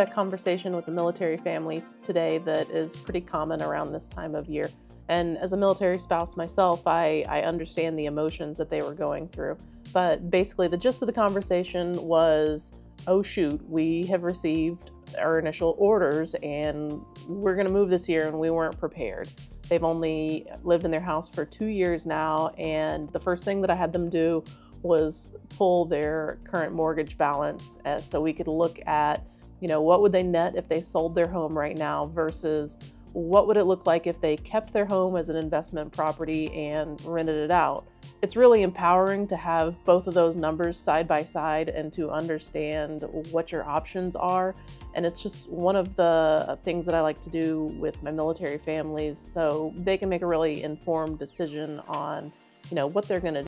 had a conversation with a military family today that is pretty common around this time of year. And as a military spouse myself, I, I understand the emotions that they were going through. But basically, the gist of the conversation was oh, shoot, we have received our initial orders and we're going to move this year and we weren't prepared. They've only lived in their house for two years now, and the first thing that I had them do was pull their current mortgage balance as, so we could look at, you know, what would they net if they sold their home right now versus what would it look like if they kept their home as an investment property and rented it out. It's really empowering to have both of those numbers side by side and to understand what your options are. And it's just one of the things that I like to do with my military families so they can make a really informed decision on, you know, what they're going to